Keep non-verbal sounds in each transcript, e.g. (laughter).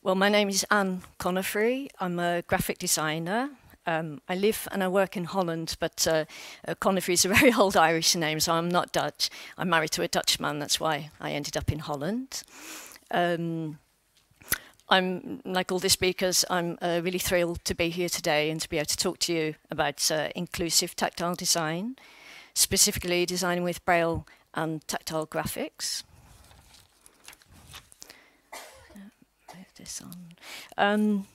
Well, my name is Ann Conefrey. I'm a graphic designer. Um, I live and I work in Holland, but uh, uh, is a very (laughs) old Irish name, so I'm not Dutch. I'm married to a Dutchman, that's why I ended up in Holland. Um, I'm, like all the speakers, I'm uh, really thrilled to be here today and to be able to talk to you about uh, inclusive tactile design, specifically designing with Braille and tactile graphics. This on. Um,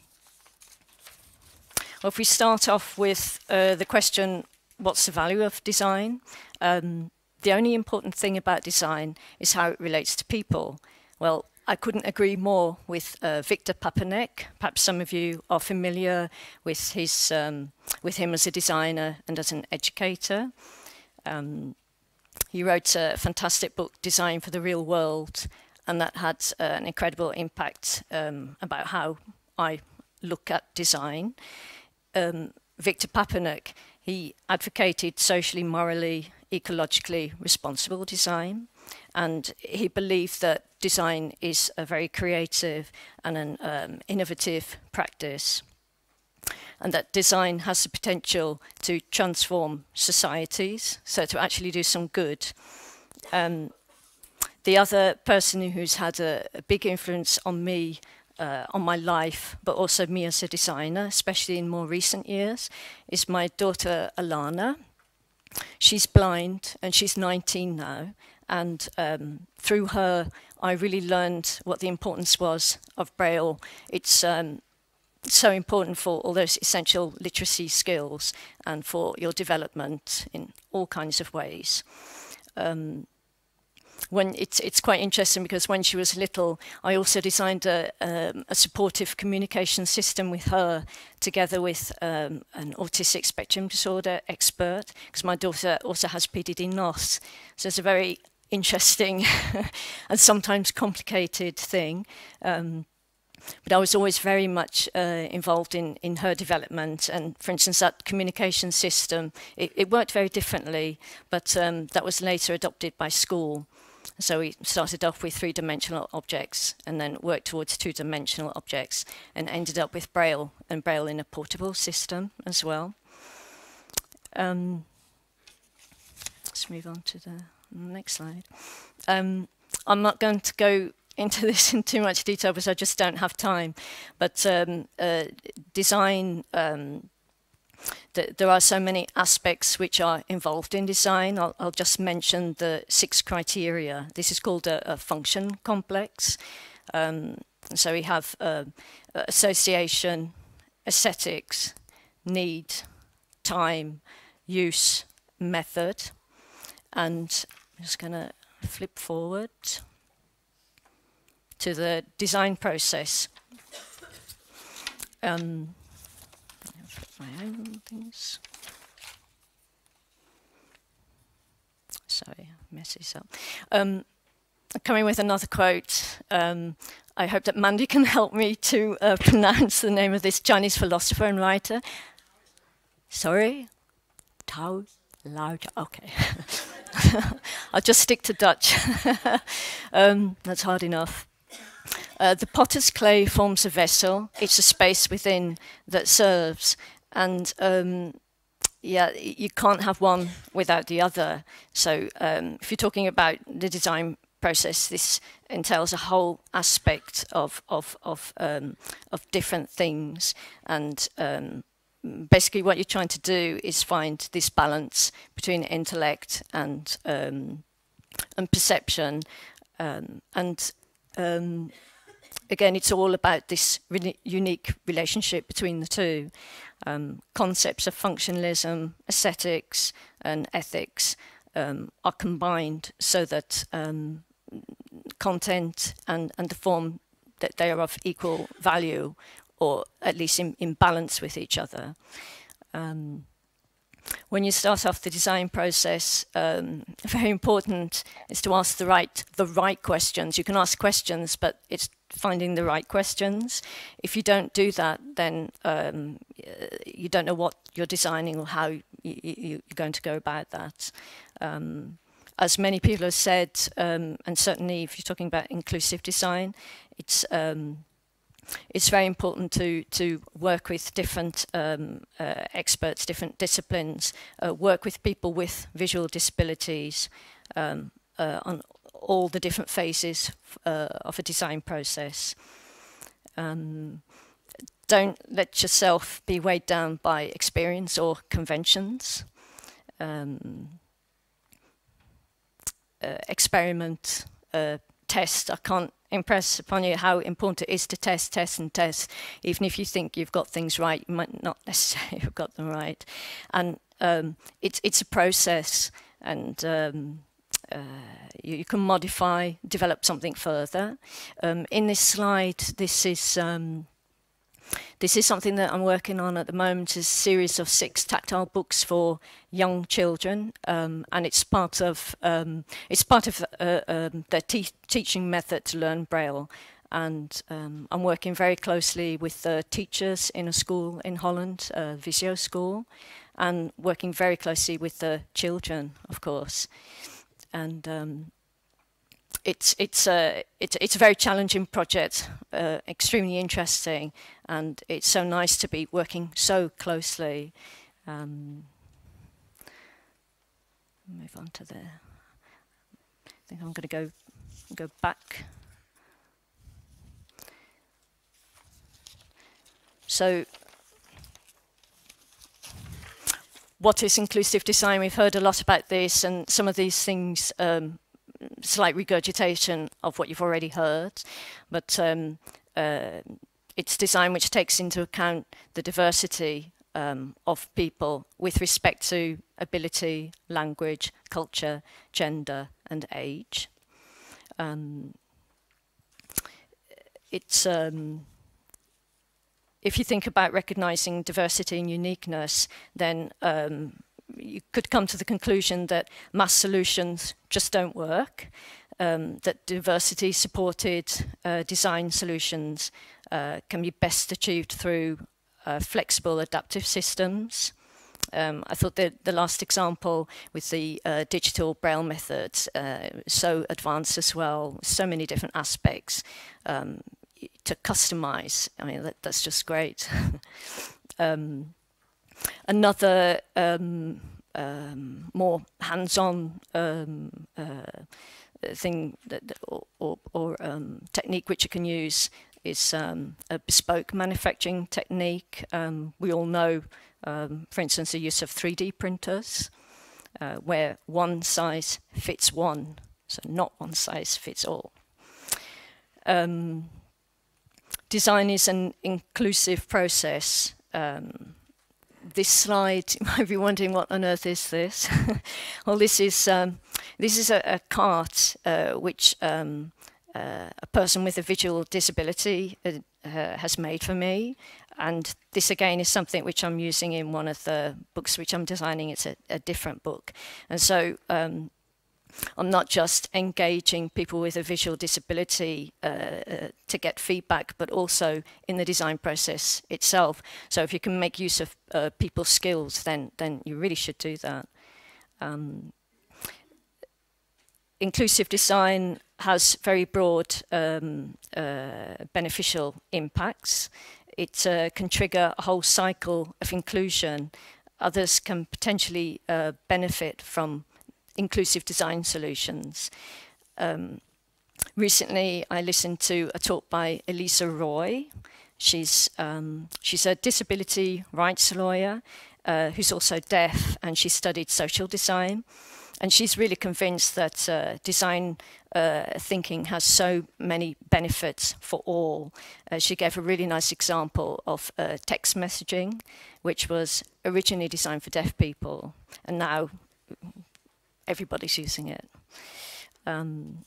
well, if we start off with uh, the question, what's the value of design? Um, the only important thing about design is how it relates to people. Well, I couldn't agree more with uh, Victor Papanek. Perhaps some of you are familiar with his um, with him as a designer and as an educator. Um, he wrote a fantastic book, Design for the Real World, and that had uh, an incredible impact um, about how I look at design. Um, Victor Papanek, he advocated socially, morally, ecologically responsible design, and he believed that design is a very creative and an um, innovative practice, and that design has the potential to transform societies, so to actually do some good. Um, the other person who's had a, a big influence on me, uh, on my life, but also me as a designer, especially in more recent years, is my daughter Alana. She's blind and she's 19 now. And um, through her, I really learned what the importance was of Braille. It's um, so important for all those essential literacy skills and for your development in all kinds of ways. Um, when it's it's quite interesting because when she was little, I also designed a, um, a supportive communication system with her, together with um, an autistic spectrum disorder expert, because my daughter also has PDD-NOS. So it's a very interesting (laughs) and sometimes complicated thing. Um, but I was always very much uh, involved in, in her development. And for instance, that communication system, it, it worked very differently, but um, that was later adopted by school. So we started off with three-dimensional objects and then worked towards two-dimensional objects and ended up with Braille and Braille in a portable system as well. Um, let's move on to the next slide. Um, I'm not going to go into (laughs) this in too much detail because I just don't have time, but um, uh, design um, th there are so many aspects which are involved in design. I'll, I'll just mention the six criteria. This is called a, a function complex. Um, so we have uh, association, aesthetics, need, time, use, method. And I'm just going to flip forward to the design process. Um, my own things. Sorry, mess this up. Um, coming with another quote. Um, I hope that Mandy can help me to uh, (laughs) pronounce the name of this Chinese philosopher and writer. Sorry? Tao Lao. Okay. (laughs) I'll just stick to Dutch. (laughs) um, that's hard enough. Uh, the potter's clay forms a vessel. It's a space within that serves and um, yeah, you can't have one without the other. So um, if you're talking about the design process, this entails a whole aspect of of of um, of different things, and um, basically what you're trying to do is find this balance between intellect and um, and perception, um, and um, again, it's all about this really unique relationship between the two um, concepts of functionalism, aesthetics, and ethics um, are combined so that um, content and, and the form that they are of equal value or at least in, in balance with each other. Um, when you start off the design process, um, (laughs) very important is to ask the right the right questions. You can ask questions, but it's finding the right questions. If you don't do that, then um, you don't know what you're designing or how you, are going to go about that. Um, as many people have said, um, and certainly if you're talking about inclusive design, it's um, it's very important to to work with different um, uh, experts, different disciplines, uh, work with people with visual disabilities um, uh, on all the different phases uh, of a design process. Um, don't let yourself be weighed down by experience or conventions. Um, uh, experiment, uh, test. I can't impress upon you how important it is to test, test, and test. Even if you think you've got things right, you might not (laughs) necessarily have got them right. And um, it's it's a process, and um, you, you, can modify, develop something further. Um, in this slide, this is um, this is something that I'm working on at the moment, is a series of six tactile books for young children, um, and it's part of um, it's part of uh, um, their te teaching method to learn Braille. And um, I'm working very closely with the teachers in a school in Holland, uh, Visio School, and working very closely with the children, of course. And um, it's it's a it's it's a very challenging project, uh, extremely interesting, and it's so nice to be working so closely. Um, move on to the. I think I'm going to go go back. So, what is inclusive design? We've heard a lot about this, and some of these things um, slight regurgitation of what you've already heard, but um, uh, it's design which takes into account the diversity um, of people with respect to ability, language, culture, gender, and age. Um, it's um, if you think about recognizing diversity and uniqueness, then um, you could come to the conclusion that mass solutions just don't work, um, that diversity supported uh, design solutions uh, can be best achieved through uh, flexible adaptive systems. Um, I thought that the last example with the uh, digital braille method uh, so advanced as well, so many different aspects um, to customize. I mean, that, that's just great. (laughs) um, another um, um, more hands-on um, uh, thing that, or, or, or um, technique which you can use is um, a bespoke manufacturing technique. Um, we all know, for instance, the use of 3D printers, uh, where one size fits one, so not one size fits all. Design is an inclusive process. Um, this slide, (laughs) you might be wondering what on earth is this? (laughs) well, this is um, this is a, a cart uh, which um, uh, a person with a visual disability uh, uh, has made for me, and this again is something which I'm using in one of the books which I'm designing. It's a, a different book, and so um, I'm not just engaging people with a visual disability uh, uh, to get feedback, but also in the design process itself. So if you can make use of uh, people's skills, then then you really should do that. Um, inclusive design has very broad um, uh, beneficial impacts. It uh, can trigger a whole cycle of inclusion. Others can potentially uh, benefit from inclusive design solutions. Um, recently, I listened to a talk by Elise Roy. She's, um, she's a disability rights lawyer uh, who's also deaf, and she studied social design. And she's really convinced that uh, design uh, thinking has so many benefits for all. Uh, she gave a really nice example of uh, text messaging, which was originally designed for deaf people, and now everybody's using it. Um,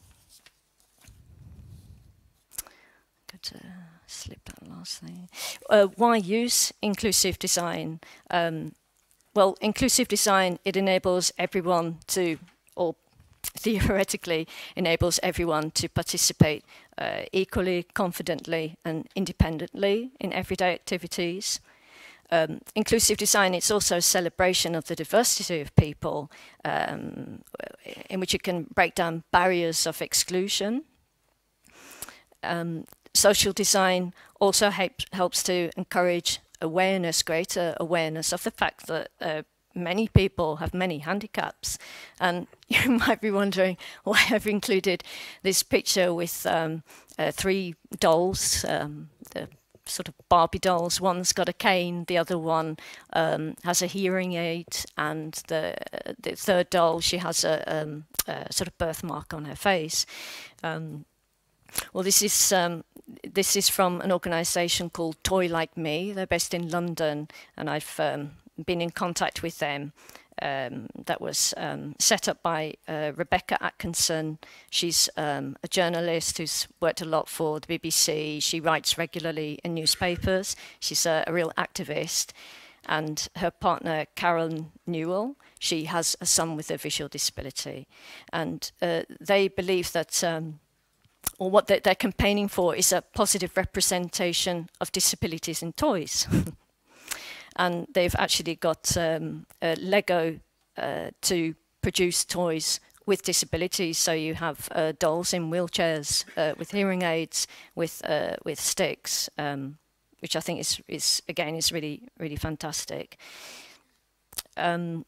got to slip that last thing. Uh, why use inclusive design? Um, well, inclusive design, it enables everyone to, or (laughs) theoretically enables everyone to participate uh, equally, confidently and independently in everyday activities um, inclusive design, it's also a celebration of the diversity of people um, in which you can break down barriers of exclusion. Um, social design also help, helps to encourage awareness, greater awareness of the fact that uh, many people have many handicaps. And (laughs) you might be wondering why I've included this picture with um, uh, three dolls, um, the sort of Barbie dolls. One's got a cane, the other one um, has a hearing aid, and the the third doll she has a, um, a sort of birthmark on her face. Um, well, this is um, this is from an organisation called Toy Like Me. They're based in London, and I've um, been in contact with them. Um, that was um, set up by uh, Rebecca Atkinson. She's um, a journalist who's worked a lot for the BBC. She writes regularly in newspapers. She's a, a real activist. And her partner, Karen Newell, she has a son with a visual disability. And uh, they believe that um, or what they're campaigning for is a positive representation of disabilities in toys. (laughs) and they've actually got um, Lego uh, to produce toys with disabilities. So you have uh, dolls in wheelchairs uh, with hearing aids, with uh, with sticks, um, which I think is is again is really really fantastic. Um,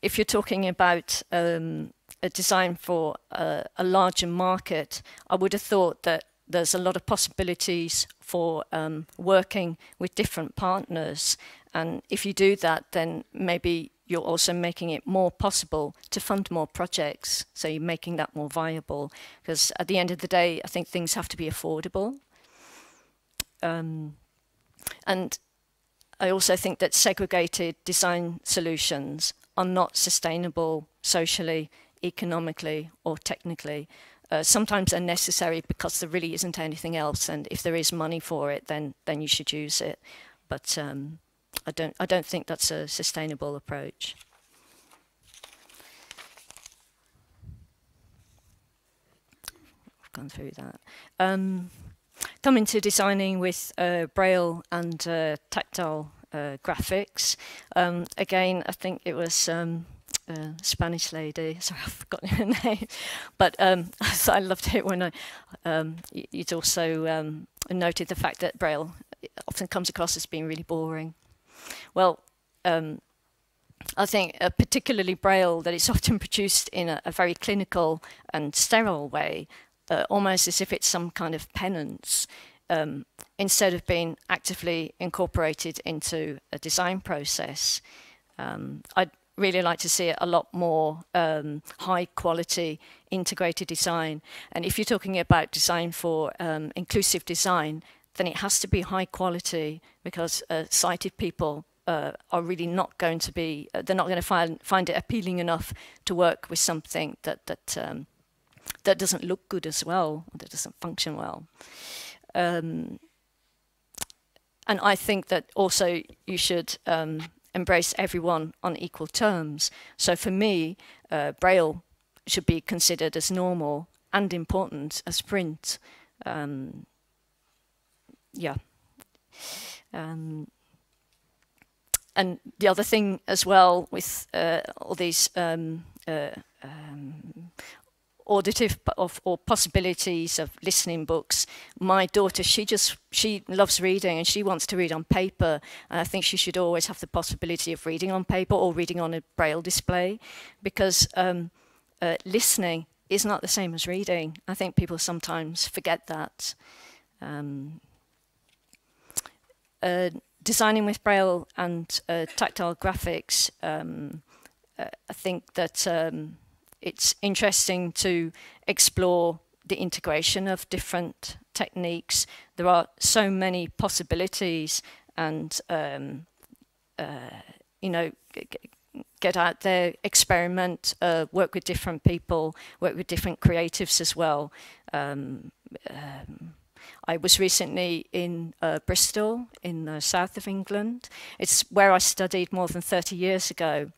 if you're talking about um, a design for a, a, larger market, I would have thought that there's a lot of possibilities for um, working with different partners. And if you do that, then maybe you're also making it more possible to fund more projects. So you're making that more viable. Because at the end of the day, I think things have to be affordable. Um, and I also think that segregated design solutions are not sustainable socially, economically, or technically. Uh, sometimes they're necessary because there really isn't anything else, and if there is money for it, then then you should use it. But um, I don't I don't think that's a sustainable approach. I've gone through that. Um, coming to designing with uh, Braille and uh, tactile uh, graphics. Um, again, I think it was a Spanish lady. (laughs) Sorry, I've forgotten her (laughs) name. But um, (laughs) I loved it when I. Um, you'd also um, noted the fact that Braille often comes across as being really boring. Well, um, I think uh, particularly Braille that it's often produced in a, a very clinical and sterile way, uh, almost as if it's some kind of penance um, instead of being actively incorporated into a design process. Um, I'd really like to see a lot more um, high quality integrated design. And if you're talking about design for um, inclusive design, then it has to be high quality because uh, sighted people uh, are really not going to be, uh, they're not going to find, find it appealing enough to work with something that, that, um, that doesn't look good as well, that doesn't function well. Um, and I think that also you should um, embrace everyone on equal terms. So for me, uh, Braille should be considered as normal and important as print. Um, yeah. Um, and the other thing as well with uh, all these um, uh, um, auditive of, or possibilities of listening books. My daughter, she just she loves reading and she wants to read on paper. And I think she should always have the possibility of reading on paper or reading on a braille display, because um, uh, listening is not the same as reading. I think people sometimes forget that. Um, uh, designing with braille and uh, tactile graphics, um, uh, I think that um, it's interesting to explore the integration of different techniques. There are so many possibilities, and um, uh, you know, get out there, experiment, uh, work with different people, work with different creatives as well. Um, um, I was recently in uh, Bristol, in the south of England. It's where I studied more than 30 years ago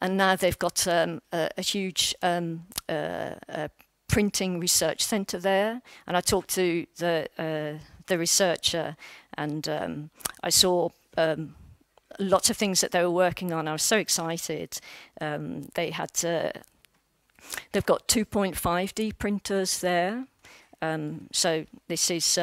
and now they've got um, a, a, huge um, uh, uh, printing research centre there. And I talked to the uh, the researcher, and um, I saw um, lots of things that they were working on. I was so excited. Um, they had they've got 2.5D printers there. Um, so this is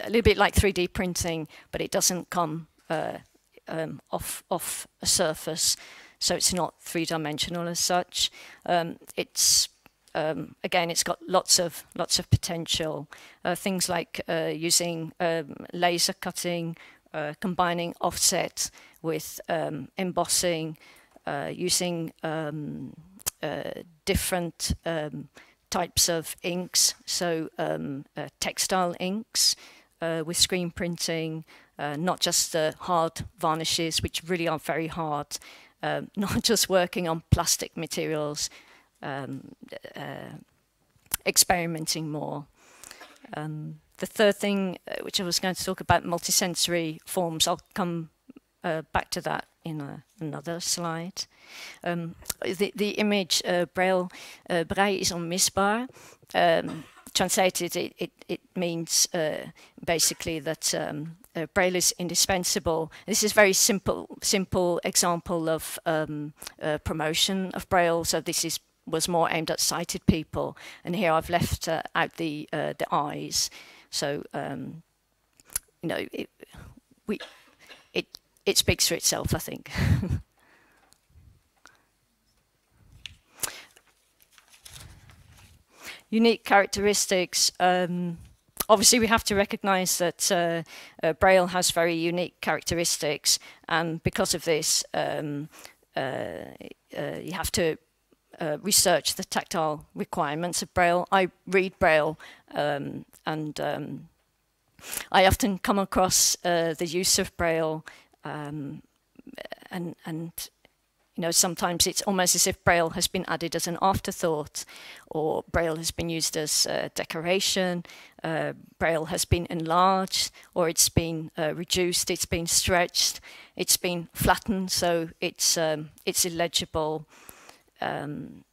a little bit like 3D printing, but it doesn't come uh, um, off off a surface, so it's not three dimensional as such. Um, it's um, again, it's got lots of lots of potential. Uh, things like uh, using um, laser cutting, uh, combining offset with um, embossing, uh, using uh, different types of inks, so uh, textile inks with screen printing, not just the hard varnishes, which really are very hard. (laughs) not just working on plastic materials, um, uh, experimenting more. Um, the third thing, uh, which I was going to talk about, multisensory forms, I'll come uh, back to that in a, another slide. Um, the, the image uh, Braille, uh, Braille is onmisbaar. Translated, it, it, it means uh, basically that um, uh, Braille is indispensable. This is a very simple, simple example of um, uh, promotion of Braille. So this is was more aimed at sighted people, and here I've left uh, out the uh, the eyes. So um, you know, it, we it it speaks for itself, I think. (laughs) Unique characteristics. Um, obviously, we have to recognise that uh, uh, Braille has very unique characteristics, and because of this, um, uh, uh you have to uh, research the tactile requirements of Braille. I read Braille um, and um, I often come across the use of Braille um, and, and you know, sometimes it's almost as if Braille has been added as an afterthought, or Braille has been used as decoration, uh, Braille has been enlarged, or it's been uh, reduced, it's been stretched, it's been flattened, so it's um, it's illegible um,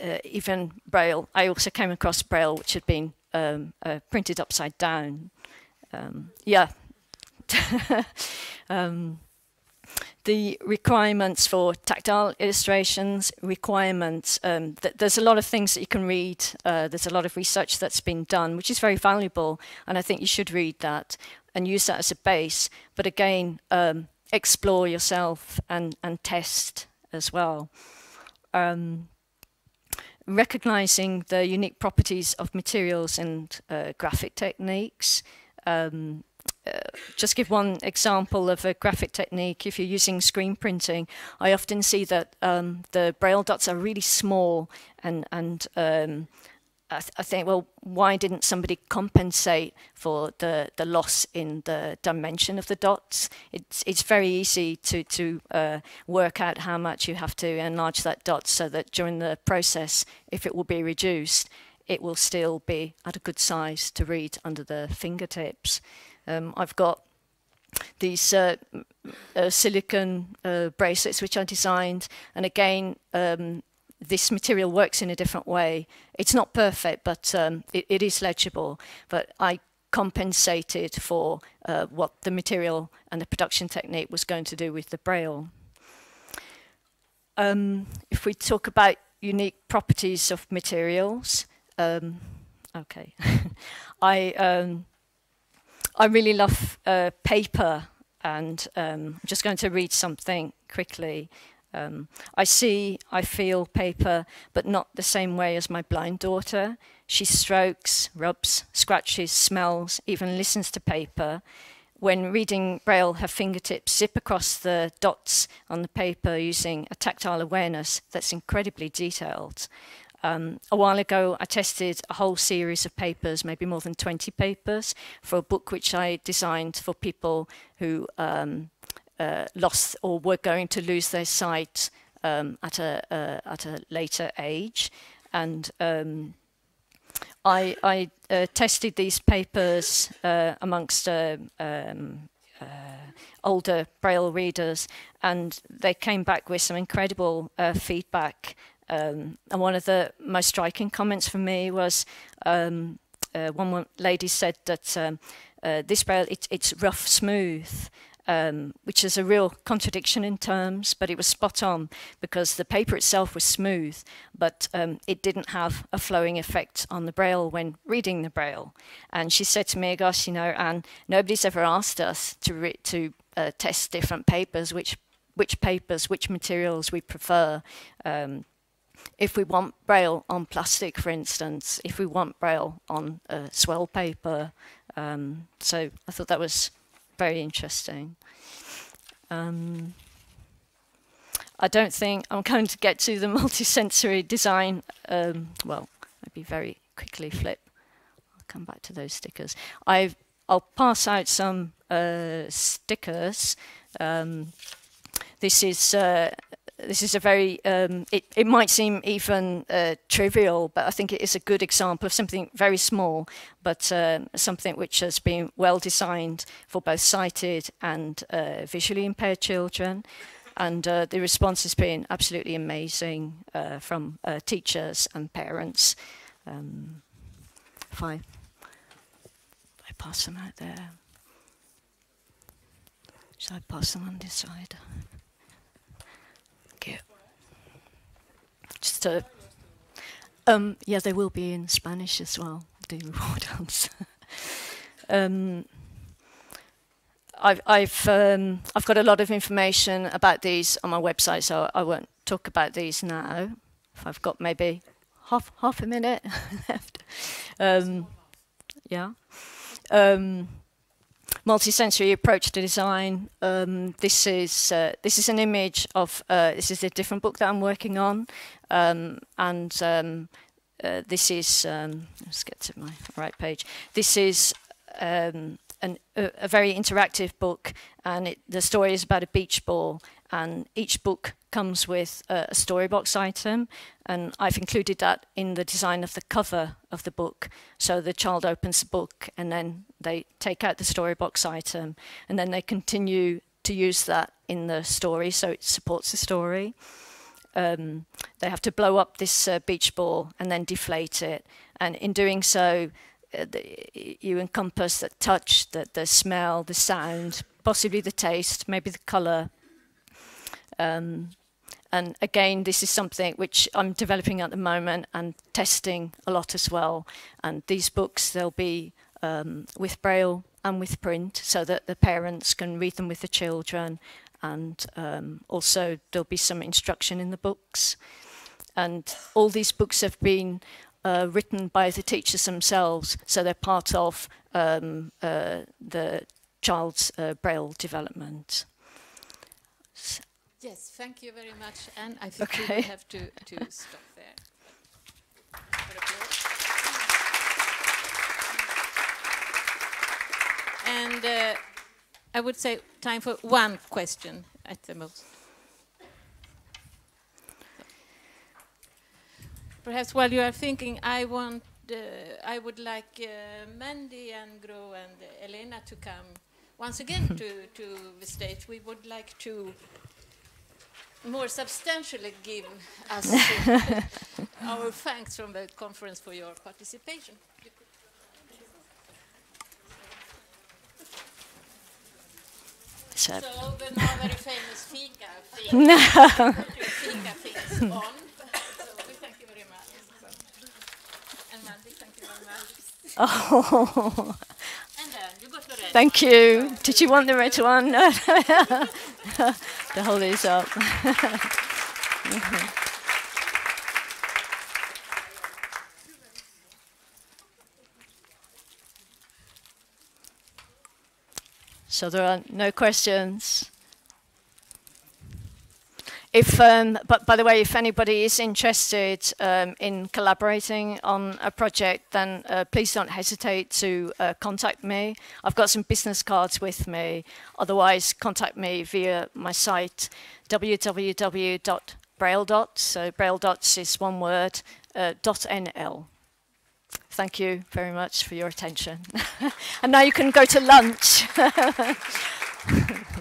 uh, even Braille. I also came across Braille, which had been um, uh, printed upside down. Um, yeah. (laughs) The requirements for tactile illustrations, requirements, um, th there's a lot of things that you can read. Uh, there's a lot of research that's been done, which is very valuable, and I think you should read that and use that as a base. But again, um, explore yourself and, and test as well um, recognizing the unique properties of materials and uh, graphic techniques. Um, just give one example of a graphic technique. If you're using screen printing, I often see that um, the braille dots are really small and and um, I, th I, think, well, why didn't somebody compensate for the, the loss in the dimension of the dots? It's, it's very easy to, to uh, work out how much you have to enlarge that dot so that during the process, if it will be reduced, it will still be at a good size to read under the fingertips. Um, I've got these uh, uh, silicon uh, bracelets which I designed, and again, um, this material works in a different way. It's not perfect, but um, it, it is legible. But I compensated for uh, what the material and the production technique was going to do with the braille. Um, if we talk about unique properties of materials, um, okay, (laughs) I um, I really love uh, paper, and um, I'm just going to read something quickly. Um, I see, I feel paper, but not the same way as my blind daughter. She strokes, rubs, scratches, smells, even listens to paper. When reading Braille, her fingertips zip across the dots on the paper using a tactile awareness that's incredibly detailed. Um, a while ago, I tested a whole series of papers, maybe more than 20 papers, for a book which I designed for people who um, uh, lost or were going to lose their sight um, at a uh, at a later age, and um, I, I uh, tested these papers uh, amongst uh, um, uh, older Braille readers, and they came back with some incredible feedback. Um, and one of the most striking comments for me was um, one lady said that um, this Braille it, it's rough smooth um, which is a real contradiction in terms, but it was spot on because the paper itself was smooth, but um, it didn't have a flowing effect on the braille when reading the braille. And she said to me, "Gosh, you know, and nobody's ever asked us to to uh, test different papers, which which papers, which materials we prefer." If we want braille on plastic, for instance, if we want braille on uh, swell paper. Um, so I thought that was very interesting. Um, I don't think I'm going to get to the (laughs) multisensory design. Um, well, maybe very quickly flip. I'll come back to those stickers. i will pass out some uh, stickers. Um, this is uh, this is a very, um, it, it might seem even uh, trivial, but I think it is a good example of something very small, but uh, something which has been well designed for both sighted and uh, visually impaired children. And uh, the response has been absolutely amazing uh, from uh, teachers and parents. Um, if I, if I pass them out there, should I pass them on this side? Just to, um, yeah, they will be in Spanish as well, the (laughs) answer. um, I've I've um, I've got a lot of information about these on my website, so I won't talk about these now. If I've got maybe half half a minute (laughs) left, um, yeah. Multi-sensory approach to design. Um, this is uh, this is an image of uh, this is a different book that I'm working on, um, and um, uh, this is um, let's get to my right page. This is um, an, a, a, very interactive book, and it, the story is about a beach ball, and each book comes with a, storybox item, and I've included that in the design of the cover of the book. So the child opens the book, and then they take out the storybox item, and then they continue to use that in the story, so it supports the story. Um, they have to blow up this uh, beach ball and then deflate it, and in doing so, uh, the, you encompass the touch, the, the smell, the sound, possibly the taste, maybe the colour. Um, and again, this is something which I'm developing at the moment and testing a lot as well. And these books, they'll be um, with Braille and with print so that the parents can read them with the children. And um, also there'll be some instruction in the books. And all these books have been uh, written by the teachers themselves, so they're part of um, uh, the child's uh, Braille development. Yes, thank you very much. And I think okay. we have to, to stop there. And uh, I would say time for one question at the most. Perhaps while you are thinking, I want, uh, I would like uh, Mandy and Gro and Elena to come once again (laughs) to, to the stage. We would like to more substantially give us (laughs) our thanks from the conference for your participation. So, the now very famous fika thing, (laughs) no. fika things (laughs) on. So we thank you very much. And Mandy, thank you very much. Oh. And then you got the red Thank you. Did you want the red one? (laughs) the whole is up. (laughs) So there are no questions. If, um, but by the way, if anybody is interested um, in collaborating on a project, then uh, please don't hesitate to uh, contact me. I've got some business cards with me. Otherwise, contact me via my site, www.brailledots. So brailledots is one word, uh, .nl. Thank you very much for your attention. (laughs) and now you can go to lunch. (laughs)